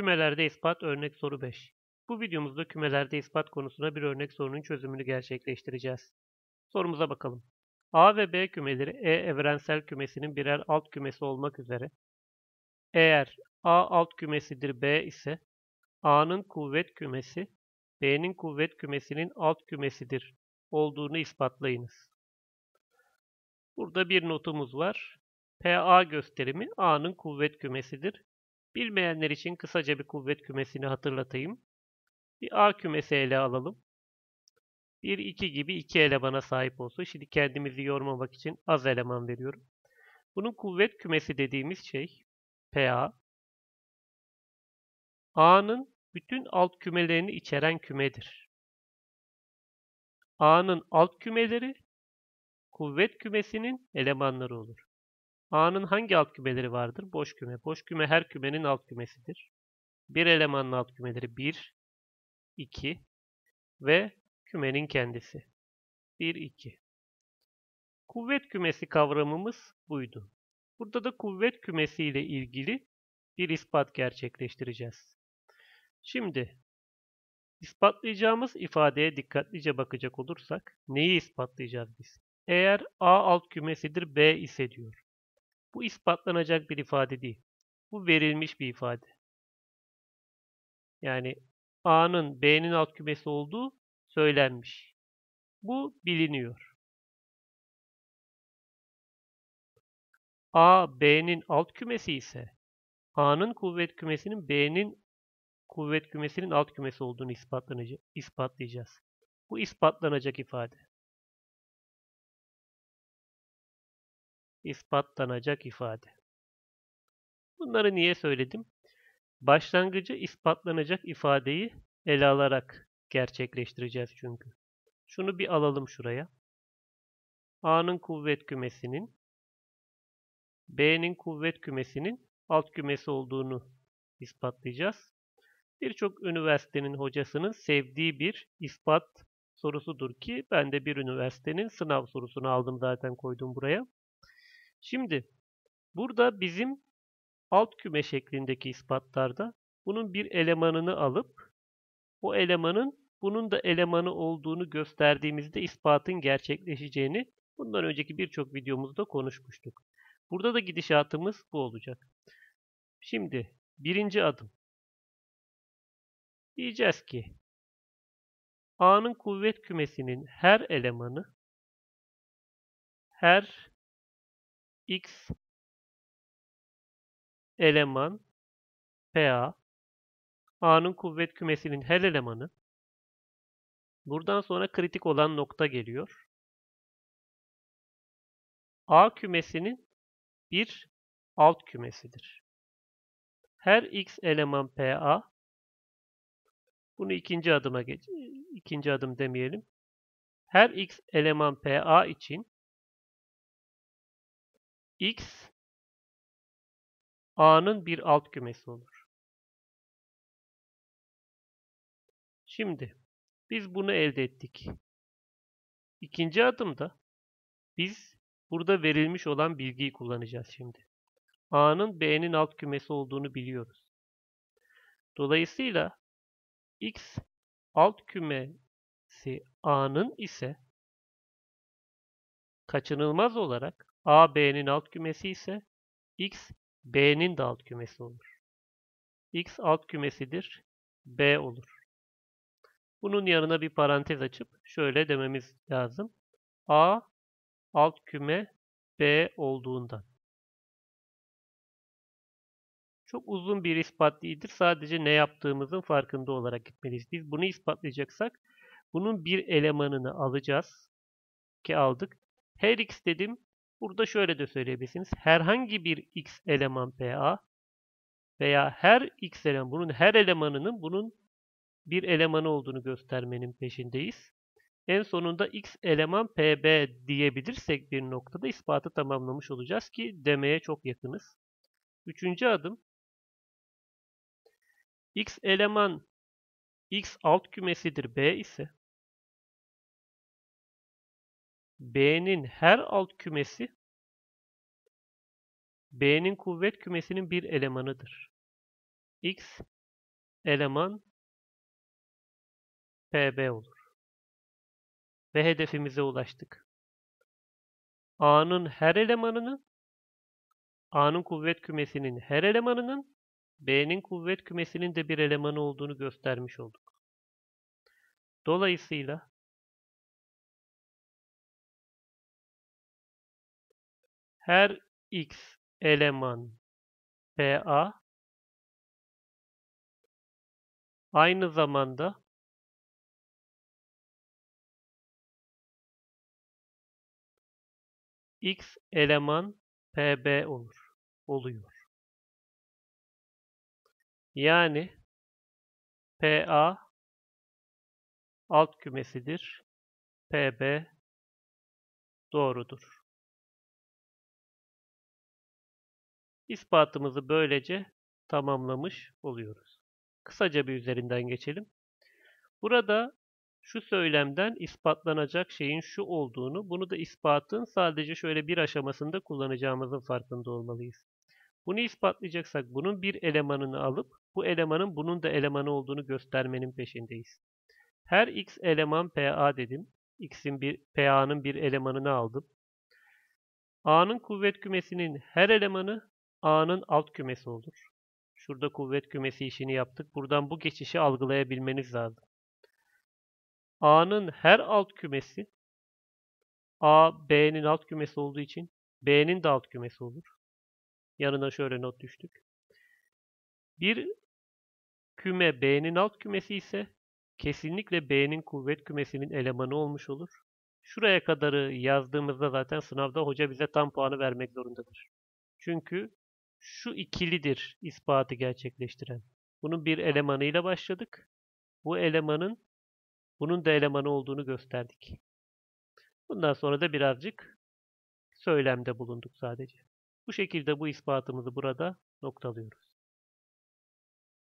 Kümelerde ispat örnek soru 5. Bu videomuzda kümelerde ispat konusuna bir örnek sorunun çözümünü gerçekleştireceğiz. Sorumuza bakalım. A ve B kümeleri E evrensel kümesinin birer alt kümesi olmak üzere eğer A alt kümesidir B ise A'nın kuvvet kümesi B'nin kuvvet kümesinin alt kümesidir olduğunu ispatlayınız. Burada bir notumuz var. PA gösterimi A'nın kuvvet kümesidir. Bilmeyenler için kısaca bir kuvvet kümesini hatırlatayım. Bir A kümesi ele alalım. 1, 2 gibi iki elemana sahip olsun. Şimdi kendimizi yormamak için az eleman veriyorum. Bunun kuvvet kümesi dediğimiz şey PA. A'nın bütün alt kümelerini içeren kümedir. A'nın alt kümeleri kuvvet kümesinin elemanları olur. A'nın hangi alt kümeleri vardır? Boş küme. Boş küme her kümenin alt kümesidir. Bir elemanın alt kümeleri 1, 2 ve kümenin kendisi. 1, 2. Kuvvet kümesi kavramımız buydu. Burada da kuvvet kümesi ile ilgili bir ispat gerçekleştireceğiz. Şimdi ispatlayacağımız ifadeye dikkatlice bakacak olursak neyi ispatlayacağız biz? Eğer A alt kümesidir B ise diyor. Bu ispatlanacak bir ifade değil. Bu verilmiş bir ifade. Yani A'nın B'nin alt kümesi olduğu söylenmiş. Bu biliniyor. A B'nin alt kümesi ise A'nın kuvvet kümesinin B'nin kuvvet kümesinin alt kümesi olduğunu ispatlayacağız. Bu ispatlanacak ifade. İspatlanacak ifade. Bunları niye söyledim? Başlangıcı ispatlanacak ifadeyi ele alarak gerçekleştireceğiz çünkü. Şunu bir alalım şuraya. A'nın kuvvet kümesinin B'nin kuvvet kümesinin alt kümesi olduğunu ispatlayacağız. Birçok üniversitenin hocasının sevdiği bir ispat sorusudur ki ben de bir üniversitenin sınav sorusunu aldım zaten koydum buraya. Şimdi burada bizim alt küme şeklindeki ispatlarda bunun bir elemanını alıp o elemanın bunun da elemanı olduğunu gösterdiğimizde ispatın gerçekleşeceğini bundan önceki birçok videomuzda konuşmuştuk. Burada da gidişatımız bu olacak. Şimdi birinci adım. Diyeceğiz ki A'nın kuvvet kümesinin her elemanı her x eleman PA A'nın kuvvet kümesinin her elemanı buradan sonra kritik olan nokta geliyor. A kümesinin bir alt kümesidir. Her x eleman PA bunu ikinci adıma geç ikinci adım demeyelim. Her x eleman PA için X A'nın bir alt kümesi olur. Şimdi biz bunu elde ettik. İkinci adımda biz burada verilmiş olan bilgiyi kullanacağız şimdi. A'nın B'nin alt kümesi olduğunu biliyoruz. Dolayısıyla X alt kümesi A'nın ise kaçınılmaz olarak A B'nin alt kümesi ise X B'nin de alt kümesi olur. X alt kümesidir. B olur. Bunun yanına bir parantez açıp şöyle dememiz lazım. A alt küme B olduğundan. Çok uzun bir ispat değildir. Sadece ne yaptığımızın farkında olarak gitmeliyiz. Biz bunu ispatlayacaksak bunun bir elemanını alacağız. Ki aldık. Her x dedim Burada şöyle de söyleyebilirsiniz. Herhangi bir x eleman PA veya her x eleman, bunun her elemanının bunun bir elemanı olduğunu göstermenin peşindeyiz. En sonunda x eleman PB diyebilirsek bir noktada ispatı tamamlamış olacağız ki demeye çok yakınız. Üçüncü adım x eleman x alt kümesidir B ise B'nin her alt kümesi B'nin kuvvet kümesinin bir elemanıdır. X eleman PB olur. Ve hedefimize ulaştık. A'nın her elemanının A'nın kuvvet kümesinin her elemanının B'nin kuvvet kümesinin de bir elemanı olduğunu göstermiş olduk. Dolayısıyla her x eleman PA aynı zamanda x eleman PB olur. Oluyor. Yani PA alt kümesidir. PB doğrudur. İspatımızı böylece tamamlamış oluyoruz. Kısaca bir üzerinden geçelim. Burada şu söylemden ispatlanacak şeyin şu olduğunu, bunu da ispatın sadece şöyle bir aşamasında kullanacağımızın farkında olmalıyız. Bunu ispatlayacaksak bunun bir elemanını alıp bu elemanın bunun da elemanı olduğunu göstermenin peşindeyiz. Her x eleman PA dedim. X'in bir PA'nın bir elemanını aldım. A'nın kuvvet kümesinin her elemanı A'nın alt kümesi olur. Şurada kuvvet kümesi işini yaptık. Buradan bu geçişi algılayabilmeniz lazım. A'nın her alt kümesi A, B'nin alt kümesi olduğu için B'nin de alt kümesi olur. Yanına şöyle not düştük. Bir küme B'nin alt kümesi ise kesinlikle B'nin kuvvet kümesinin elemanı olmuş olur. Şuraya kadarı yazdığımızda zaten sınavda hoca bize tam puanı vermek zorundadır. Çünkü şu ikilidir ispatı gerçekleştiren. Bunun bir elemanıyla başladık. Bu elemanın bunun da elemanı olduğunu gösterdik. Bundan sonra da birazcık söylemde bulunduk sadece. Bu şekilde bu ispatımızı burada noktalıyoruz.